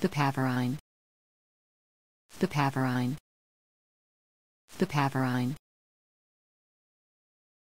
The Paverine. The Paverine. The Paverine.